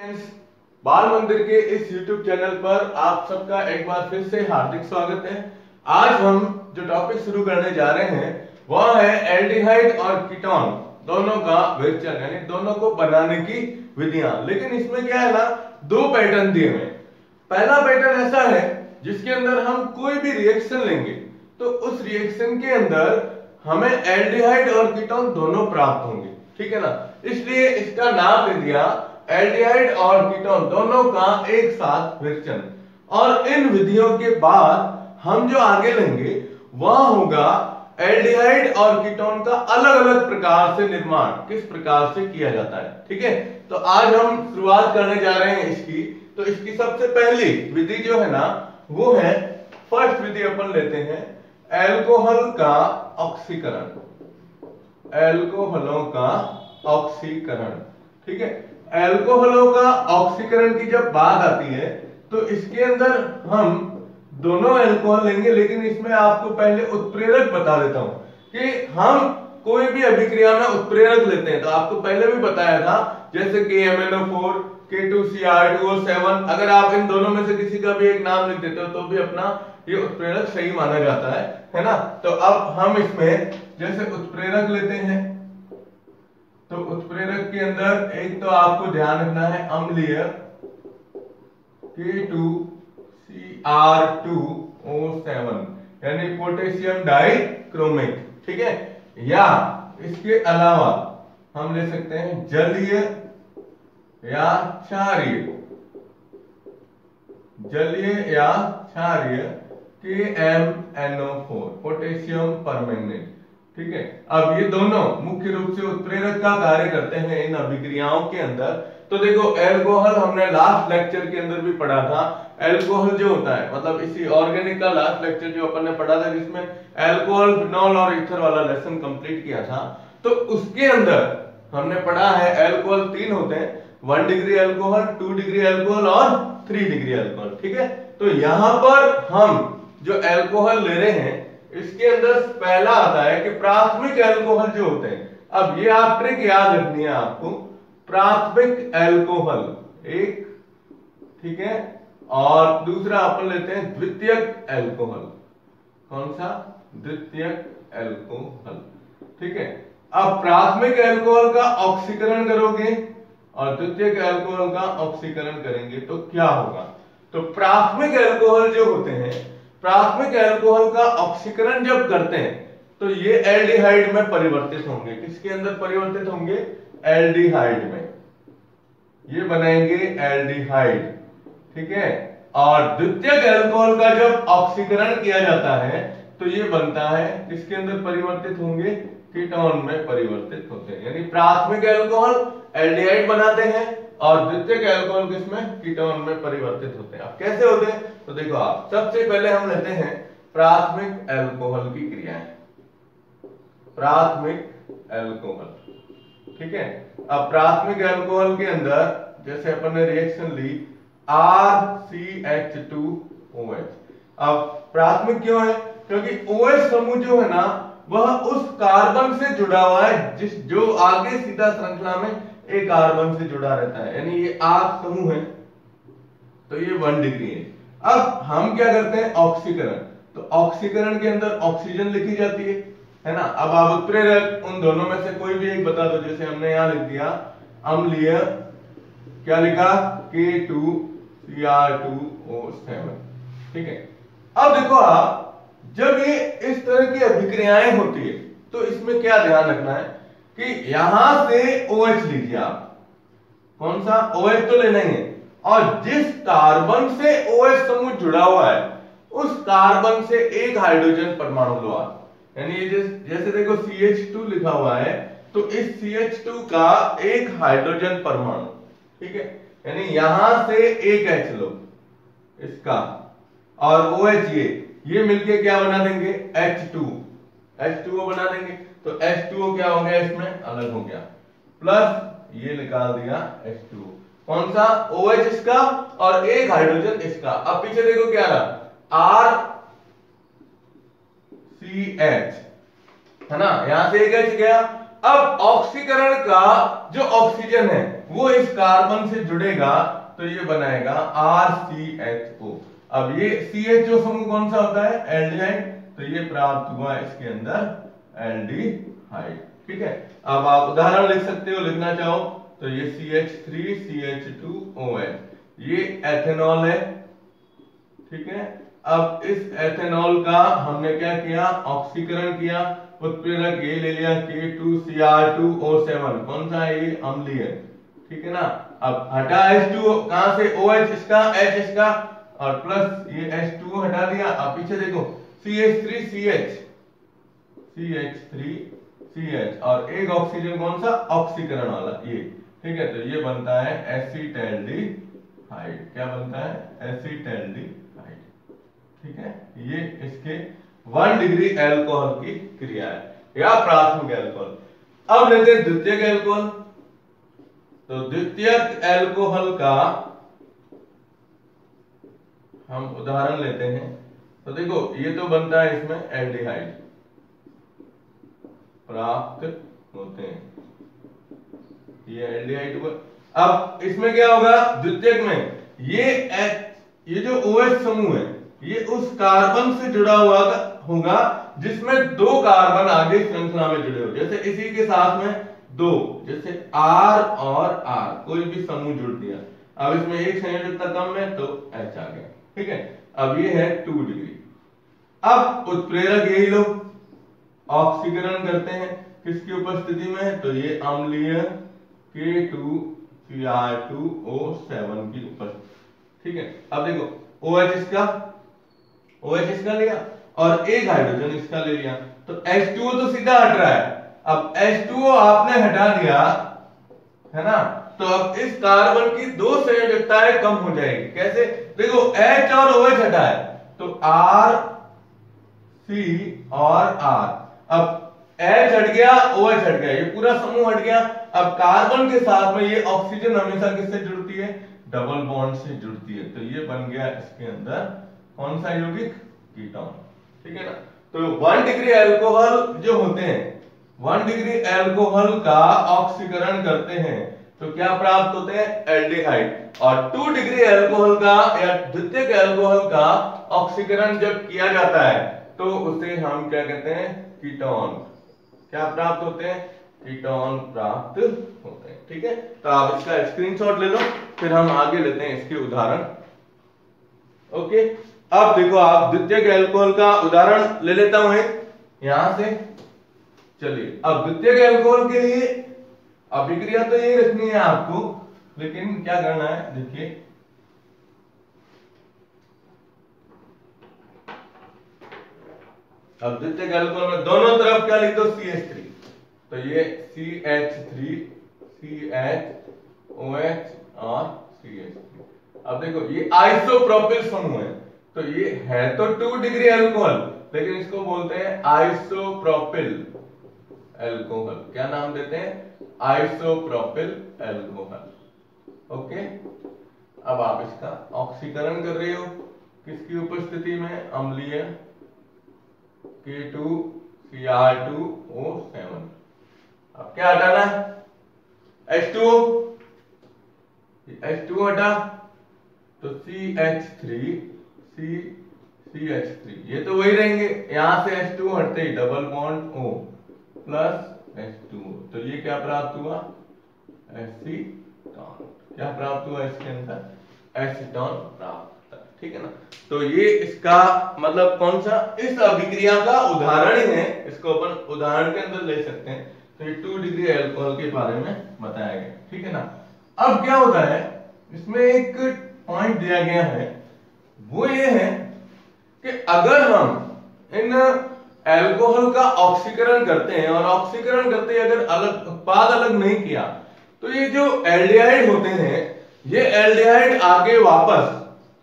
बाल मंदिर के इस YouTube चैनल पर आप सबका एक बार फिर से हार्दिक स्वागत है। आज हम जो टॉपिक शुरू करने जा रहे हैं, वह है एल्डिहाइड और कीटोन, दोनों का विरचन, यानी दोनों को बनाने की विधियाँ। लेकिन इसमें क्या है ना, दो पैटर्न दिए हुए पहला पैटर्न ऐसा है, जिसके अंदर हम कोई भी रिएक्शन लेंगे तो उस रिएक्शन के अंदर हमें एल्डिहाइड और कीटोन दोनों प्राप्त होंगे। ठीक है ना? इसलिए इसका नाम दे दिया एल्डिहाइड और कीटोन दोनों का एक साथ विरचन और इन विधियों के बाद हम जो आगे लेंगे, वह होगा एल्डिहाइड और कीटोन का अलग अलग प्रकार से निर्माण। किस प्रकार से किया जाता है? ठीक है? तो आज हम शुरुआत करने जा रहे हैं इसकी। तो इसकी सबसे पहली विधि जो है ना, वो है, फ़र्स्ट विधि अपन लेते हैं, एल्कोहल का ऑक्सीकरण। एल्कोहलों का ऑक्सीकरण। ठीक है? एल्कोहलों का ऑक्सीकरण की जब बात आती है तो इसके अंदर हम दोनों एल्कोहल लेंगे, लेकिन इसमें आपको पहले उत्प्रेरक बता देता हूँ कि हम कोई भी अभिक्रिया में उत्प्रेरक लेते हैं। तो आपको पहले भी बताया था, जैसे K M N O four K two C R two MnO4 K2Cr2O7 अगर आप इन दोनों में से किसी का भी एक नाम लिख देते हो तो भी अपना ये उत्प्रेरक सही माना जाता है है ना? तो अब हम इसमें जैसे उत्प्रेरक लेते हैं तो उत्प्रेरक के अंदर एक तो आपको ध्यान रखना है अम्लीय K2Cr2O7 यानी पोटेशियम डाइक्रोमेट ठीक है? या इसके अलावा हम ले सकते हैं जलीय या क्षारीय। जलीय या क्षारीय K M N O four potassium permanganate ठीक है? अब ये दोनों मुख्य रूप से उत्प्रेरक का कार्य करते हैं इन अभिक्रियाओं के अंदर। तो देखो एल्कोहल हमने लास्ट लेक्चर के अंदर भी पढ़ा था। एल्कोहल जो होता है मतलब इसी ऑर्गेनिक का लास्ट लेक्चर जो अपन ने पढ़ा था, जिसमें एल्कोहल फिनॉल और इथर वाला लेसन कंप्लीट किया था। तो उसके अंदर हमने पढ़ा है एल्कोहल तीन होते हैं। One degree alcohol two degree alcohol और थ्री डिग्री एल्कोहल ठीक है? तो यहाँ पर हम जो एल्कोहल ले रहे हैं इसके अंदर पहला आता है कि प्राथमिक एल्कोहल जो होते हैं, अब ये आप ट्रिक याद रखनी है आपको। प्राथमिक एल्कोहल एक, ठीक है? और दूसरा अपन लेते हैं द्वितीयक एल्कोहल कौन सा? द्वितीयक एल्कोहल ठीक है? अब प्राथमिक एल्कोहल का ऑक्सीकरण करोगे और द्वितीयक एल्कोहल का ऑक्सीकरण करेंगे तो क्या होगा? तो प्राथमिक एल्कोहल जो होते हैं प्राथमिक एल्कोहल का ऑक्सीकरण जब करते हैं तो ये एल्डिहाइड में परिवर्तित होंगे। किसके अंदर परिवर्तित होंगे? एल्डिहाइड में। ये बनेंगे एल्डिहाइड ठीक है? और द्वितीयक एल्कोहल का जब ऑक्सीकरण किया जाता है तो ये बनता है, किसके अंदर परिवर्तित होंगे? कीटोन में परिवर्तित होते हैं। यानी प्राथमिक एल्कोहल एल्डिहाइड बनाते हैं और द्वितीयक एल्कोहल किसमें कीटोन में? परिवर्तित होते हैं। अब कैसे होते हैं? तो देखो आप, सबसे पहले हम लेते हैं प्राथमिक एल्कोहल की क्रियाएँ प्राथमिक एल्कोहल ठीक है? अब प्राथमिक एल्कोहल के अंदर, जैसे अपन ने रिएक्शन ली R C H two O H अब प्राथमिक क्यों है? क्योंकि OH समूह जो है ना, वह उस कार्बन से जुड़ा हुआ है, जिस, जो आगे सीधा श्रृंखला में एक कार्बन से जुड़ा रहता है, यानी ये आर समूह है तो ये वन डिग्री है। अब हम क्या करते हैं? ऑक्सीकरण तो ऑक्सीकरण के अंदर ऑक्सीजन लिखी जाती है है ना? अब आप उत्प्रेरक, उन दोनों में से कोई भी एक बता दो, जैसे हमने यहाँ लिख दिया। अम्लीय क्या लिखा? K two C R two O seven ठीक है? अब देखो आप, जब ये इस तरह की अभिक्रियाएँ होती है तो इसमें क्या ध्यान रखना है? कि यहाँ से OH लीजिए आप। कौन सा? OH तो लेना ही है। और जिस कार्बन से OH समूह जुड़ा हुआ है, उस कार्बन से एक हाइड्रोजन परमाणु लो आप। यानी जैसे देखो CH2 लिखा हुआ है तो इस CH2 का एक हाइड्रोजन परमाणु, ठीक है? यानी यहाँ से एक H लो, इसका। और OH ये ये मिलके क्या बना देंगे? H2 H2O बना देंगे। तो H2O क्या हो गया? इसमें अलग हो गया। प्लस ये निकाल दिया H2O कौन सा? OH इसका और एक हाइड्रोजन इसका। अब पीछे देखो क्या रहा। R सी एच है ना? यहाँ से एक एच गया। अब ऑक्सीकरण का जो ऑक्सीजन है, वो इस कार्बन से जुड़ेगा तो ये बनाएगा आर सी एच ओ अब ये सी एच ओ समूह कौन सा होता है? एल्डिहाइड तो ये प्राप्त हुआ इसके अंदर एल्डिहाइड ठीक है? अब आप उदाहरण लिख सकते हो, लिखना चाहो तो ये C H three C H two O H ये एथेनॉल है, ठीक है? अब इस एथेनॉल का हमने क्या किया? ऑक्सीकरण किया, उत्प्रेरक ये ले लिया K2Cr2O7 कौन सा है ये? अम्लीय. है ठीक है ना? अब हटा H2 कहाँ से? OH इसका, H इसका, और प्लस ये एच टू हटा दिया। अब पीछे देखो CH3CH CH3CH और एक ऑक्सीजन कौन सा? ऑक्सीकरण वाला, ये। ठीक है तो ये बनता है एसिटैल्डिहाइड क्या बनता है? एसिटैल्डिहाइड ठीक है, ये इसके वन डिग्री एल्कोहल की क्रिया है। या प्राथमिक एल्कोहल अब लेते हैं द्वितीय एल्कोहल तो द्वितीय एल्कोहल का हम उदाहरण लेते हैं। तो देखो, ये तो बनता है इसमें एल्डिहाइड प्राप्त होते हैं। ये एल्डिहाइड अब इसमें क्या होगा? द्वितीयक में, ये एच ये जो OH समूह है, ये उस कार्बन से जुड़ा हुआ होगा, जिसमें दो कार्बन आगे श्रृंखला में जुड़े हो। जैसे इसी के साथ में दो, जैसे R और R, कोई भी समूह जुड़ दिया अब इसमें एक संयोजकता कम है तो H आ गया। ठीक है? अब ये है टू डिग्री अब उत्प्रेरक यही लोग ऑक्सीकरण करते हैं। किसकी उपस्थिति में? तो ये अम्लीय K2Cr2O7 की उपस्थिति। ठीक है? अब देखो ओ OH इसका? ओ OH इसका लिया। और एक हाइड्रोजन इसका ले लिया। तो H2O तो सीधा हट रहा है। अब H2O आपने हटा दिया, है ना? तो अब इस कार्बन की दो संयोजकताएँ कम हो जाएगी। कैसे? देखो, H और OH हटा है तो R, C और R अब H हट गया OH हट गया, ये पूरा समूह हट गया। अब कार्बन के साथ में ये ऑक्सीजन हमेशा किससे जुड़ती है? डबल बॉन्ड से जुड़ती है। तो ये बन गया इसके अंदर कौन सा यौगिक? कीटोन ठीक है ना? तो वन डिग्री एल्कोहल जो होते हैं वन डिग्री एल्कोहल का ऑक्सीकरण करते हैं तो क्या प्राप्त होते हैं? एल्डिहाइड और टू डिग्री एल्कोहल का या द्वितीय एल्कोहल का ऑक्सीकरण जब किया जाता है तो उसे हम क्या कहते हैं? कीटोन। क्या प्राप्त होते हैं? कीटोन प्राप्त होते हैं। ठीक है? तो आप इसका स्क्रीनशॉट ले लो, फिर हम आगे लेते हैं इसके उदाहरण। ओके अब देखो, आप द्वितीय एल्कोहल का उदाहरण ले लेता हूँ यहाँ से चलिए। अब द्वितीय एल्कोहल के लिए अभिक्रिया तो यही रखनी है आपको, लेकिन क्या करना है? देखिए अब द्वितीय एल्कोहल में दोनों तरफ़ क्या लिख दो? सी एच थ्री तो ये C H three C H O H और सी एच थ्री अब देखो, ये आइसोप्रोपिल समूह है। तो ये है तो टू डिग्री एल्कोहल लेकिन इसको बोलते हैं आइसोप्रोपिल एल्कोहल क्या नाम देते हैं? Isopropyl alcohol okay? अब आप इसका ऑक्सीकरण कर रहे हो। किसकी उपस्थिति में? अम्लीय K2Cr2O7 अब क्या हटाना है? H2O H2O हटा तो CH3 C CH3 ये तो वही रहेंगे। यहाँ से एच टू हटते ही double bond O plus H two तो ये क्या प्राप्त हुआ? एसीटोन क्या प्राप्त हुआ इसके अंदर? एसीटोन प्राप्त। ठीक है ना? तो ये इसका मतलब कौन सा? इस अभिक्रिया का उदाहरण ही इसको अपन उदाहरण के अंदर ले सकते हैं। तो ये टू डिग्री एल्कोहल के बारे में बताया गया। ठीक है ना? अब क्या होता है? इसमें एक पॉइंट दिया गया है। वो ये है कि अगर हम इन एल्कोहल का ऑक्सीकरण करते हैं और ऑक्सीकरण करते हैं अगर अलग, उत्पाद अलग नहीं किया तो ये जो एल्डिहाइड होते हैं, ये एल्डिहाइड आगे वापस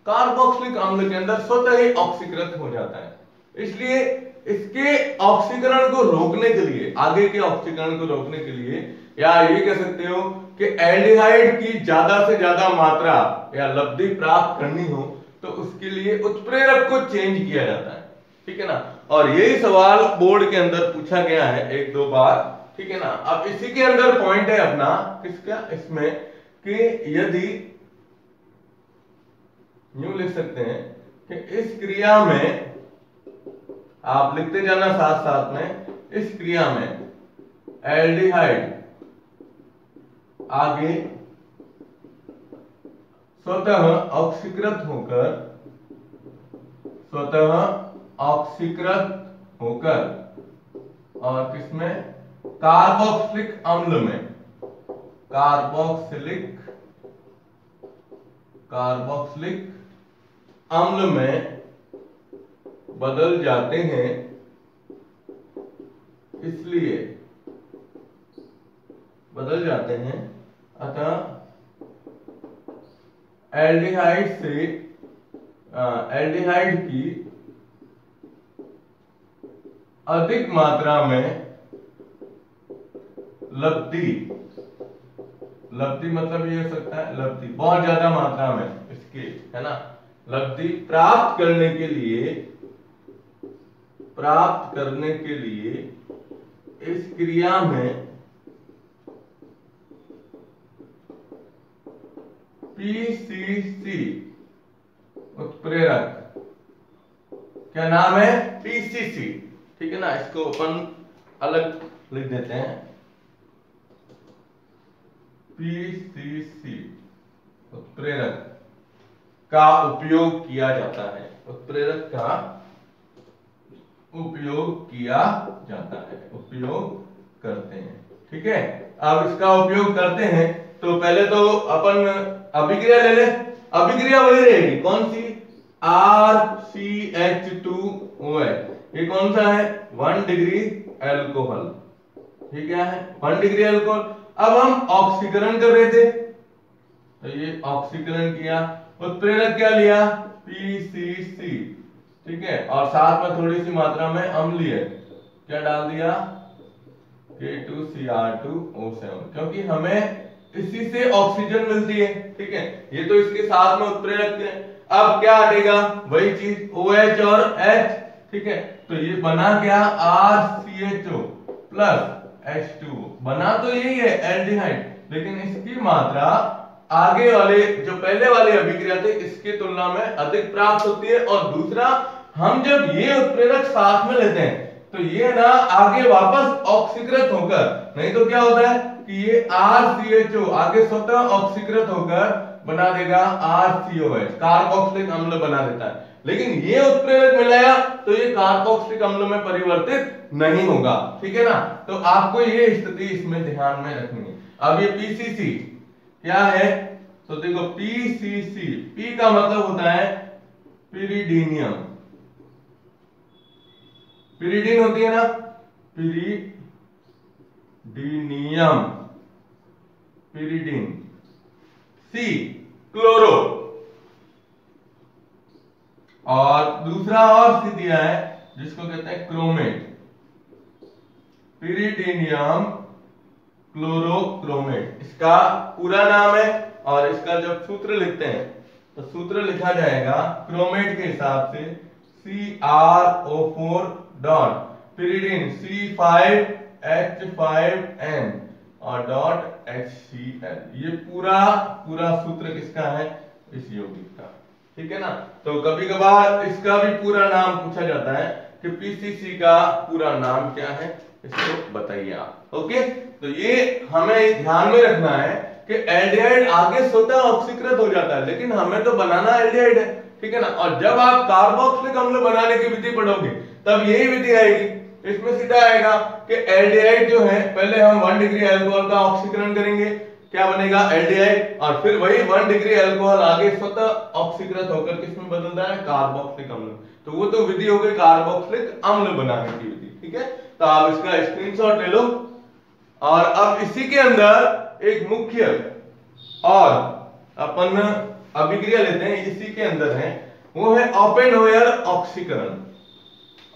कार्बोक्सिलिक अम्ल के अंदर स्वतः ही ऑक्सीकृत हो जाता है। इसलिए इसके ऑक्सीकरण को रोकने के लिए, आगे के ऑक्सीकरण को रोकने के लिए, या ये कह सकते हो कि एल्डिहाइड की ज़्यादा से ज़्यादा मात्रा या लब्धि प्राप्त करनी हो तो उसके लिए उत्प्रेरक को चेंज किया जाता है। ठीक है ना? और यही सवाल बोर्ड के अंदर पूछा गया है एक दो बार। ठीक है ना? अब इसी के अंदर पॉइंट है अपना, किसका? इसमें कि यदि यूँ लिख सकते हैं कि इस क्रिया में, आप लिखते जाना साथ साथ में, इस क्रिया में एल्डिहाइड आगे स्वतः ऑक्सीकृत होकर, स्वतः ऑक्सीकृत होकर, और किसमें? कार्बोक्सिलिक अम्ल में। कार्बोक्सिलिक कार्बोक्सिलिक अम्ल में बदल जाते हैं, इसलिए बदल जाते हैं। अतः एल्डिहाइड से एल्डिहाइड की अधिक मात्रा में लब्धि लब्धि मतलब ये हो सकता है, लब्धि, बहुत ज़्यादा मात्रा में इसके, है ना? लब्धि प्राप्त करने के लिए, प्राप्त करने के लिए इस क्रिया में पीसीसी उत्प्रेरक। क्या नाम है? पीसीसी ठीक है ना? इसको अपन अलग लिख देते हैं। पीसीसी उत्प्रेरक। का उपयोग किया जाता है। उत्प्रेरक का उपयोग किया जाता है। उपयोग करते हैं। ठीक है? अब इसका उपयोग करते हैं तो पहले तो अपन अभिक्रिया ले ले। अभिक्रिया वही रहेगी। कौन सी? R C H two O ये कौन सा है? One degree alcohol. क्या है? One degree alcohol. अब हम ऑक्सीकरण कर रहे थे। तो ये ऑक्सीकरण किया। उत्प्रेरक क्या लिया? पीसीसी ठीक है? और साथ में थोड़ी सी मात्रा में अम्लीय। क्या डाल दिया? K2Cr2O7 क्योंकि हमें इसी से ऑक्सीजन मिलती है। ठीक है? ये तो इसके साथ में उत्प्रेरक है। अब क्या हटेगा वही चीज़ OH और H ठीक है? तो ये बना क्या? RCHO प्लस H2O बना तो यही है एल्डिहाइड लेकिन इसकी मात्रा आगे वाले, जो पहले वाले अभिक्रिया थे, इसकी तुलना में अधिक प्राप्त होती है। और दूसरा, हम जब ये उत्प्रेरक साथ में लेते हैं तो ये ना आगे वापस ऑक्सीकृत होकर, नहीं तो क्या होता है कि ये आर सी एच ओ, आगे स्वतः ऑक्सीकृत होकर बना देगा R C O H carboxylic अम्ल बना देता है। लेकिन ये उत्प्रेरक मिलाया तो ये कार्बोक्सिलिक अम्ल में परिवर्तित नहीं होगा। ठीक है ना? तो आपको ये स्थिति इसमें ध्यान में रखनी है। अब ये पीसीसी क्या है? तो देखो पीसीसी पी का मतलब होता है पिरीडीनियम पिरीडीन होती है ना? पिरीडीनियम पिरीडीन सी क्लोरो और दूसरा और सी दिया है, जिसको कहते हैं क्रोमेट पिरीडीनियम क्लोरोक्रोमेट। इसका पूरा नाम है और इसका जब सूत्र लिखते हैं तो सूत्र लिखा जाएगा क्रोमेट के हिसाब से C R O four dot pyridine C five H five N और डॉट एच सी एल ये पूरा पूरा सूत्र किसका है? इस यौगिक का। ठीक है ना? तो कभी कभार इसका भी पूरा नाम पूछा जाता है कि पीसीसी का पूरा नाम क्या है, इसको बताइए आप, ओके? तो ये हमें ध्यान में रखना है कि एल्डिहाइड आगे स्वतः ऑक्सीकृत हो जाता है, लेकिन हमें तो बनाना एल्डिहाइड है, ठीक है ना? और जब आप कार्बोक्सिलिक अम्ल बनाने की विधि पढ़ोगे, तब यही विधि आएगी। इसमें सीधा आएगा कि एल्डिहाइड जो है, पहले हम वन डिग्री एल्कोहल का ऑक्सीकरण करेंगे क्या बनेगा? एल्डिहाइड और फिर वही वन डिग्री एल्कोहल आगे स्वतः ऑक्सीकृत होकर किसमें बदलता है? कार्बोक्सिलिक अम्ल। तो वो तो विधि हो गई कार्बोक्सिलिक अम्ल बनाने की विधि, ठीक है? तो आप इसका स्क्रीनशॉट ले लो। और अब इसी के अंदर एक मुख्य और अपन अभिक्रिया लेते हैं, इसी के अंदर है। वो है ओपन होयर ऑक्सीकरण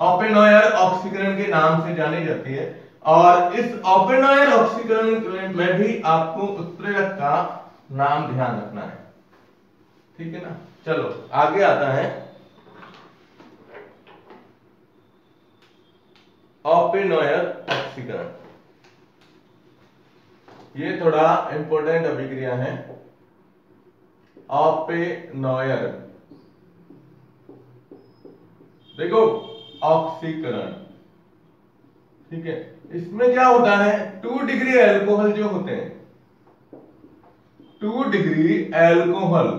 ओपन होयर ऑक्सीकरण के नाम से जानी जाती है। और इस ओपन होयर ऑक्सीकरण में भी आपको उत्प्रेरक का नाम ध्यान रखना है। ठीक है ना? चलो, आगे आता है। ओपन ऑक्सीकरण। ये थोड़ा इंपॉर्टेंट अभिक्रिया है। ऑपे नॉयर देखो, ऑक्सीकरण। ठीक है? इसमें क्या होता है? टू डिग्री एल्कोहल जो होते हैं। टू डिग्री एल्कोहल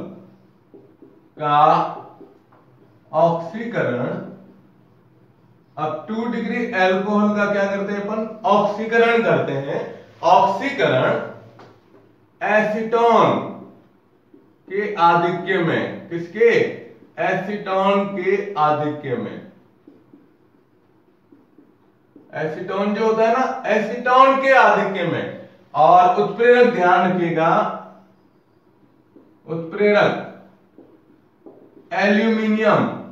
का ऑक्सीकरण अब टू डिग्री एल्कोहल का क्या करते हैं अपन? ऑक्सीकरण करते हैं। ऑक्सीकरण एसीटोन के आधिक्य में। किसके? एसीटोन के आधिक्य में। एसीटोन जो होता है ना, एसीटोन के आधिक्य में। और उत्प्रेरक ध्यान रखिएगा। उत्प्रेरक। एल्यूमिनियम।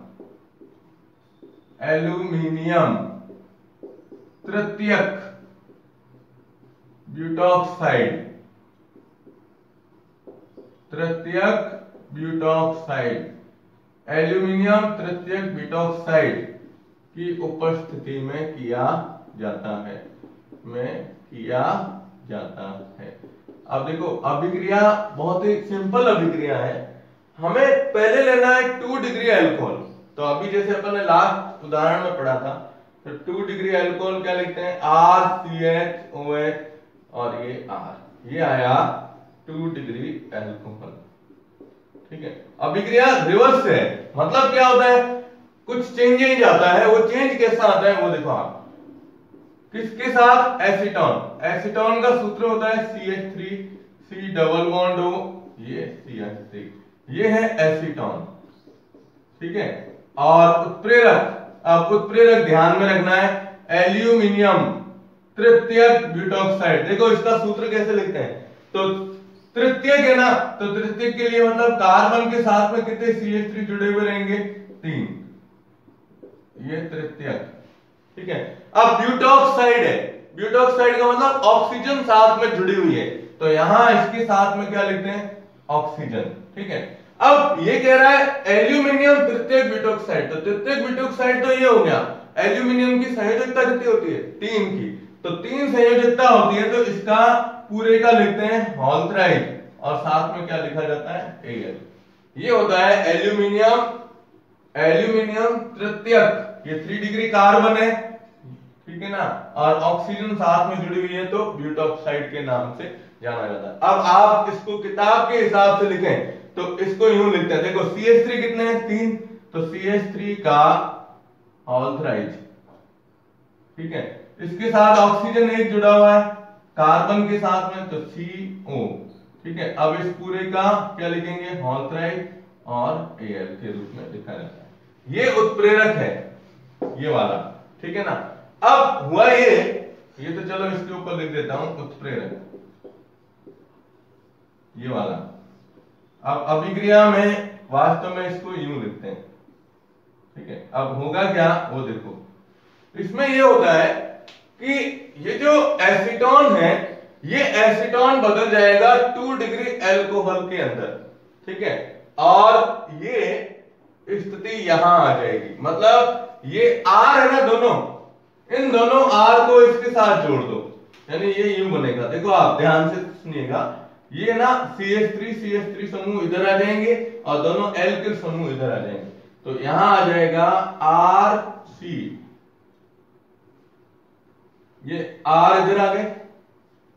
एल्यूमिनियम। तृतीयक। ब्यूटॉक्साइड तृतीयक ब्यूटॉक्साइड एल्यूमिनियम, तृतीयक ब्यूटॉक्साइड की उपस्थिति में किया जाता है। में किया जाता है। अब देखो, अभिक्रिया बहुत ही सिंपल अभिक्रिया है। हमें पहले लेना है टू डिग्री अल्कोहल तो अभी जैसे अपन ने लास्ट उदाहरण में पढ़ा था तो टू डिग्री अल्कोहल क्या लिखते हैं? R C H O H और ये आर ये आया टू डिग्री एल्कोहल ठीक है? अभिक्रिया रिवर्स है। मतलब क्या होता है? कुछ चेंज ही जाता है, वो चेंज कैसा आता है, वो देखो आप। किसके साथ? एसीटोन। एसीटोन का सूत्र होता है C H three C double bond ये सी एच थ्री ये है एसीटोन। ठीक है? और उत्प्रेरक, अब उत्प्रेरक ध्यान में रखना है, एल्यूमिनियम तृतीयक ब्यूटॉक्साइड। देखो इसका सूत्र कैसे लिखते हैं। तो तृतीय है ना तो तृतीय के लिए मतलब कार्बन के साथ में कितने सी एच थ्री जुड़े हुए रहेंगे? तीन। ये तृतीयक ठीक है? अब ब्यूटॉक्साइड है। ब्यूटॉक्साइड का मतलब ऑक्सीजन साथ में जुड़ी हुई है। तो यहाँ इसके साथ में क्या लिखते हैं? ऑक्सीजन। ठीक है? अब ये कह रहा है एल्यूमिनियम तृतीयक ब्यूटोक्साइड तो तृतीयक ब्यूटॉक्साइड तो ये हो गया। एल्यूमिनियम की संयोजकता कितनी होती है? तीन की। तो तीन संयोजकता होती है तो इसका पूरे का लिखते हैं हॉल्थराइड और साथ में क्या लिखा जाता है? एल ये होता है एल्यूमिनियम एल्यूमिनियम तृतीयक। ये थ्री डिग्री कार्बन है। ठीक है ना? और ऑक्सीजन साथ में जुड़ी हुई है तो ब्यूटॉक्साइड के नाम से जाना जाता है। अब आप इसको किताब के हिसाब से लिखें तो इसको यूँ लिखते हैं। देखो CH3 कितने हैं? तीन। तो CH3 का ऑल्थराइज ठीक है? इसके साथ ऑक्सीजन एक जुड़ा हुआ है कार्बन के साथ में तो CO ठीक है? अब इस पूरे का क्या लिखेंगे? हॉल्थराइड और Al के रूप में लिखा जाता है। ये उत्प्रेरक है, ये वाला, ठीक है ना? अब हुआ ये ये तो चलो इसके ऊपर लिख देता हूँ, उत्प्रेरक। ये वाला। अब अभिक्रिया में, वास्तव में इसको यू लिखते हैं, ठीक है? अब होगा क्या? वो देखो। इसमें ये होता है कि ये जो एसीटोन है, ये एसीटोन बदल जाएगा टू डिग्री एल्कोहल के अंदर, ठीक है? और ये स्थिति यहाँ आ जाएगी। मतलब ये आर है ना दोनों। इन दोनों आर को इसके साथ जोड़ दो। यानी ये यू बनेगा। देखो आप ध्यान से सुनिएगा। ये ना CH3 CH3 समूह इधर आ जाएँगे और दोनों एल के समूह इधर आ जाएँगे। तो यहाँ आ जाएगा आर सी ये आर इधर आ गए।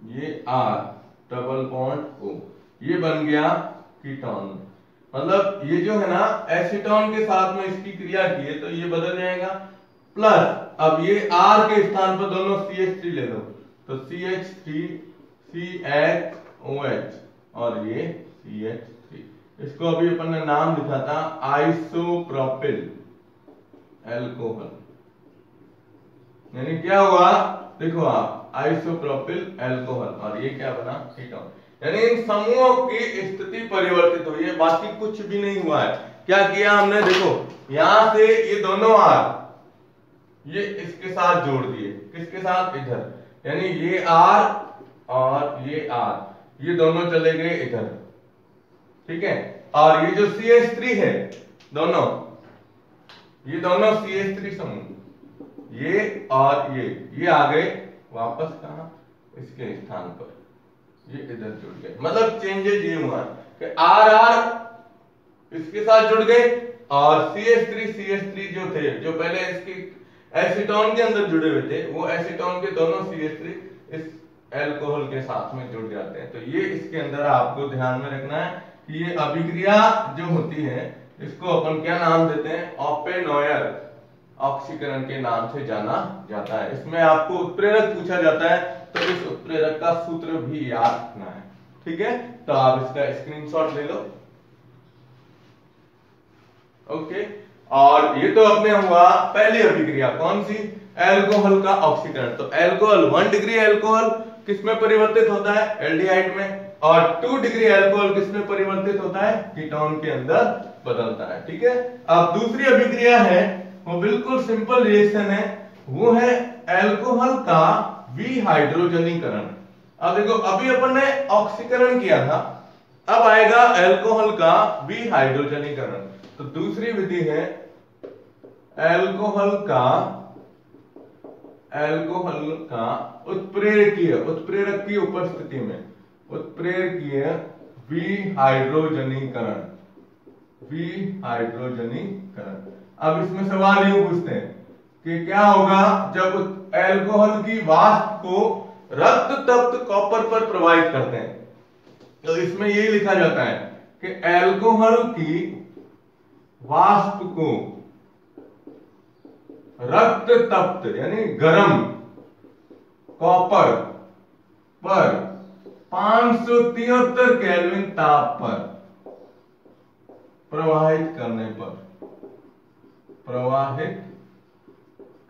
ये आर डबल बॉन्ड ओ ये बन गया कीटोन। मतलब ये जो है ना एसीटोन के साथ में इसकी क्रिया की है तो ये बदल जाएगा। प्लस अब ये आर के स्थान पर दोनों CH3 ले लो। तो C H three C H O H और ये सी एच थ्री इसको अभी अपन ने नाम लिखा था आइसोप्रोपिल एल्कोहल यानी क्या हुआ? देखो आप आइसोप्रोपिल एल्कोहल और ये क्या बना? कीटोन यानी इन समूहों की स्थिति परिवर्तित हुई है, बाकी कुछ भी नहीं हुआ है। क्या किया हमने? देखो, यहाँ से ये दोनों आर ये इसके साथ जोड़ दिए। किसके साथ? इधर। यानी ये आर और ये आर, ये दोनों चले गए इधर। ठीक है? और ये जो CH3 है, दोनों, ये दोनों CH3 समूह, ये और ये ये आ गए वापस कहा? इसके स्थान पर। ये इधर जुड़ गए। मतलब चेंजेस ये हुआ। कि आर आर इसके साथ जुड़ गए और C S three C S three जो थे, जो पहले इसके एसीटोन के अंदर जुड़े हुए थे, वो एसीटोन के दोनों सी एस थ्री इस एल्कोहल के साथ में जुड़ जाते हैं। तो ये इसके अंदर आपको ध्यान में रखना है कि ये अभिक्रिया जो होती है, इसको अपन क्या नाम देते हैं? ऑपेनोयर ऑक्सीकरण के नाम से जाना जाता है। इसमें आपको उत्प्रेरक पूछा जाता है तो इस उत्प्रेरक का सूत्र भी याद रखना है। ठीक है? तो आप इसका स्क्रीनशॉट ले लो। ओके और ये तो अपने हुआ पहली अभिक्रिया। कौन सी? एल्कोहल का ऑक्सीकरण तो एल्कोहल वन डिग्री एल्कोहल किसमें परिवर्तित होता है? एल्डिहाइड में। और टू डिग्री एल्कोहल किसमें परिवर्तित होता है? कीटोन के अंदर बदलता है। ठीक है? अब दूसरी अभिक्रिया है, वो बिल्कुल सिंपल रिएक्शन है। वो है एल्कोहल का विहाइड्रोजनीकरण अब देखो, अभी अपन ने ऑक्सीकरण किया था, अब आएगा एल्कोहल का विहाइड्रोजनीकरण तो दूसरी विधि है एल्कोहल का एल्कोहल का उत्प्रेरकीय उत्प्रेरक की उपस्थिति में, उत्प्रेरकीय विहाइड्रोजनीकरण विहाइड्रोजनीकरण अब इसमें सवाल यू पूछते हैं कि क्या होगा जब एल्कोहल की वाष्प को रक्त तप्त कॉपर पर प्रवाहित करते हैं। तो इसमें यही लिखा जाता है कि एल्कोहल की वाष्प को रक्त तप्त यानी गर्म कॉपर पर पाँच सौ तिहत्तर कैलविन ताप पर प्रवाहित करने पर, प्रवाहित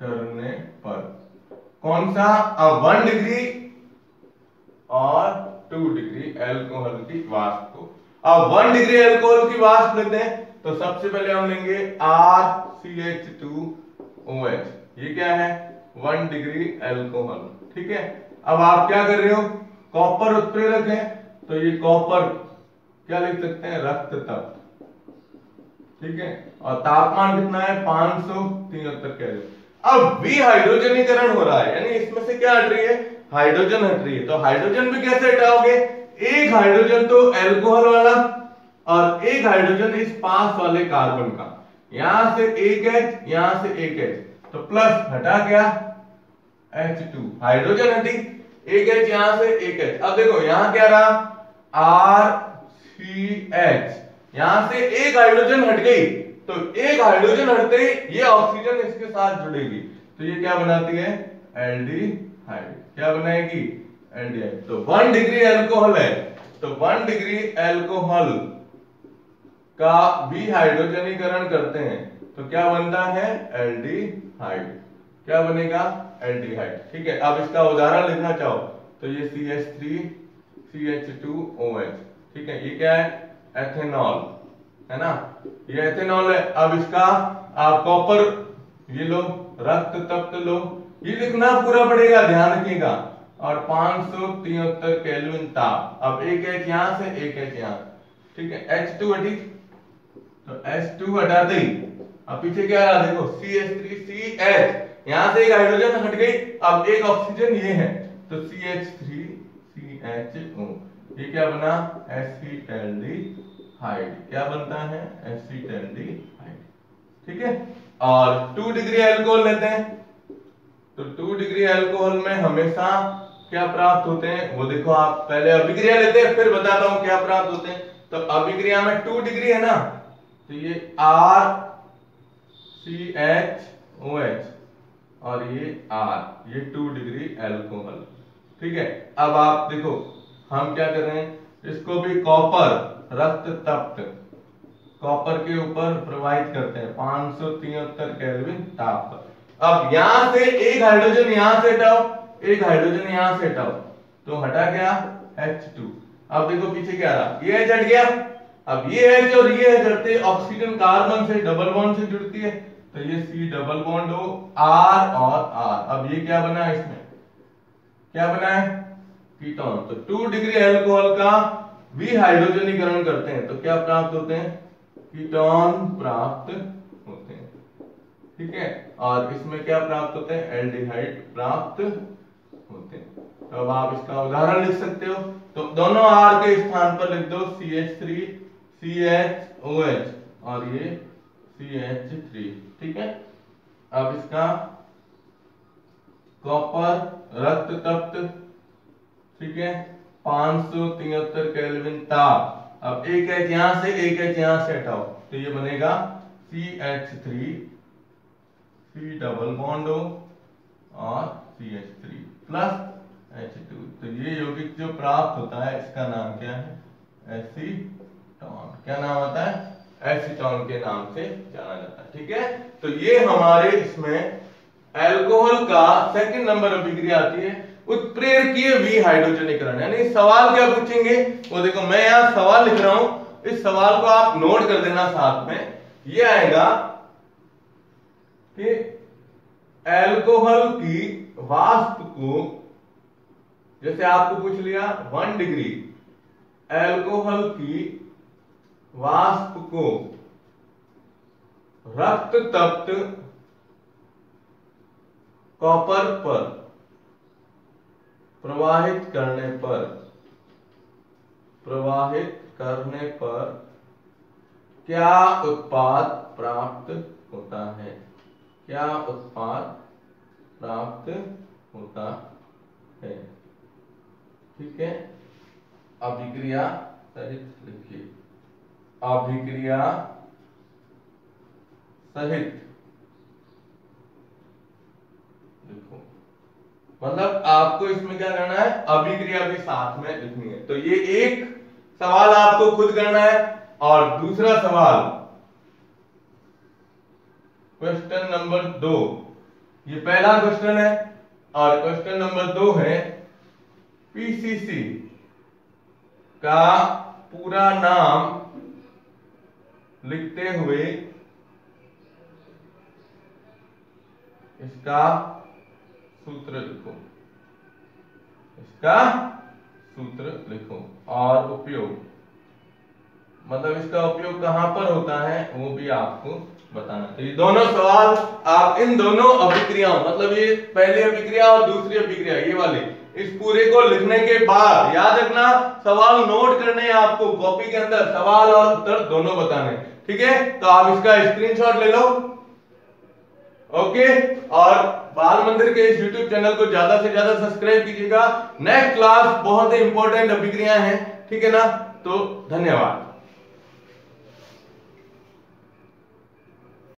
करने पर। कौन सा? वन डिग्री और टू डिग्री एल्कोहल की वाष्प को। अब वन डिग्री एल्कोहल की वाष्प लेते हैं तो सबसे पहले हम लेंगे R C H two O H ये क्या है? वन डिग्री एल्कोहल ठीक है? अब आप क्या कर रहे हो? कॉपर उत्प्रेरक है तो ये कॉपर क्या लिख सकते हैं? रक्त तप। ठीक है? और तापमान कितना है? पाँच सौ तिहत्तर कैलोरी। अब वी हाइड्रोजनीकरण हो रहा है, यानी इसमें से क्या हट रही है? हाइड्रोजन हट रही है। तो हाइड्रोजन भी कैसे हटाओगे? एक हाइड्रोजन तो एल्कोहल वाला और एक हाइड्रोजन इस पास वाले कार्बन का। यहाँ से एक एच यहाँ से एक एच तो प्लस हटा क्या? एच टू हाइड्रोजन हटी। एक एच यहाँ से एक एच अब देखो, यहाँ क्या रहा? आर सी एच यहाँ से एक हाइड्रोजन हट गई। तो एक हाइड्रोजन हटते ही ये ऑक्सीजन इसके साथ जुड़ेगी। तो ये क्या बनाती है? एल्डिहाइड क्या बनाएगी? एल्डिहाइड तो वन डिग्री एल्कोहल है। तो वन डिग्री एल्कोहल का भी हाइड्रोजनीकरण करते हैं। तो क्या बनता है? एल्डिहाइड क्या बनेगा? एल्डिहाइड ठीक है अब इसका उदाहरण लिखना चाहो तो ये C H three C H two O H ठीक है ये क्या है? एथेनॉल है ना? ये एथेनॉल है। अब इसका आप कॉपर ये लो, रक्त तप्त लो। ये लिखना पूरा पड़ेगा, ध्यान रखिएगा। और पाँच सौ तिहत्तर कैलविन ताप। अब एक एच यहाँ से, एक एच यहाँ। ठीक है? एच टू हटी। तो एच टू हटा दी अब पीछे क्या रहा देखो C H three C H यहाँ से एक हाइड्रोजन हट गई। अब एक ऑक्सीजन ये है। तो C H three C H O ये क्या बना? एसिटल्डी हाइड क्या बनता है? एसिटल्डिहाइड ठीक है? और टू डिग्री एल्कोहल लेते हैं। तो टू डिग्री एल्कोहल में हमेशा क्या प्राप्त होते हैं? वो देखो आप पहले अभिक्रिया लेते हैं, फिर बताता हूँ क्या प्राप्त होते हैं। तो अभिक्रिया में टू डिग्री है ना? तो ये R C H O H और ये आर ये टू डिग्री एल्कोहल ठीक है? अब आप देखो, हम क्या कर रहे हैं? इसको भी कॉपर रक्त तप्त। कॉपर के ऊपर प्रवाहित करते हैं। पाँच सौ तिहत्तर कैलविन ताप। पर अब यहाँ से एक हाइड्रोजन यहाँ से हटाओ। एक हाइड्रोजन यहाँ से हटाओ। तो हटा गया H2 अब देखो पीछे क्या रहा। ये H हट गया। अब ये H और ये H हटते ऑक्सीजन कार्बन से डबल बॉन्ड से जुड़ती है। तो ये C डबल बॉन्ड हो। R और R अब ये क्या बना है इसमें? क्या बना है? कीटोन तो टू डिग्री एल्कोहल का विहाइड्रोजनीकरण करते हैं तो क्या प्राप्त होते हैं? कीटोन प्राप्त होते हैं। ठीक है? और इसमें क्या प्राप्त होते हैं? एल्डिहाइड प्राप्त होते हैं। तो अब आप इसका उदाहरण लिख सकते हो। तो दोनों आर के स्थान पर लिख दो C H three C H O H और ये सी एच थ्री ठीक है? अब इसका कॉपर रक्त तप्त ठीक है? पाँच सौ तिहत्तर केल्विन ताप अब एक एच यहाँ से, एक एच यहाँ से हटाओ। तो ये बनेगा C H three C double bond और C H three plus H two तो ये यौगिक जो प्राप्त होता है, इसका नाम क्या है? एसीटोन। क्या नाम होता है? एसीटोन के नाम से जाना जाता है। ठीक है? तो ये हमारे इसमें एल्कोहल का सेकंड नंबर अभिक्रिया आती है। उत्प्रेरकीय वी हाइड्रोजनीकरण यानी सवाल क्या पूछेंगे? वो देखो, मैं यहाँ सवाल लिख रहा हूँ। इस सवाल को आप नोट कर देना साथ में। ये आएगा कि एल्कोहल की वाष्प को, जैसे आपको पूछ लिया वन डिग्री एल्कोहल की वाष्प को रक्त तप्त कॉपर पर प्रवाहित करने पर, प्रवाहित करने पर क्या उत्पाद प्राप्त होता है? क्या उत्पाद प्राप्त होता है? ठीक है? अभिक्रिया सहित लिखिए। अभिक्रिया सहित। लिखो। मतलब आपको इसमें क्या करना है? अभिक्रिया भी साथ में लिखनी है। तो ये एक सवाल आपको खुद करना है और दूसरा सवाल। क्वेश्चन नंबर दो। ये पहला क्वेश्चन है और क्वेश्चन नंबर दो है पीसीसी का पूरा नाम लिखते हुए इसका सूत्र लिखो। इसका सूत्र लिखो। और उपयोग। मतलब इसका उपयोग कहाँ पर होता है, वो भी आपको बताना। तो ये दोनों सवाल, आप इन दोनों अभिक्रियाओं मतलब ये पहली अभिक्रिया और दूसरी अभिक्रिया, ये वाले, इस पूरे को लिखने के बाद, याद रखना, सवाल नोट करने हैं आपको, कॉपी के अंदर, सवाल और उत्तर दोनों बताने। ठीक है? तो आप इसका स्क्रीनशॉट ले लो। ओके और बाल मंदिर के इस YouTube चैनल को ज़्यादा से ज़्यादा सब्सक्राइब कीजिएगा। नेक्स्ट क्लास बहुत ही इंपॉर्टेंट अभिक्रिया है, ठीक है ना? तो धन्यवाद।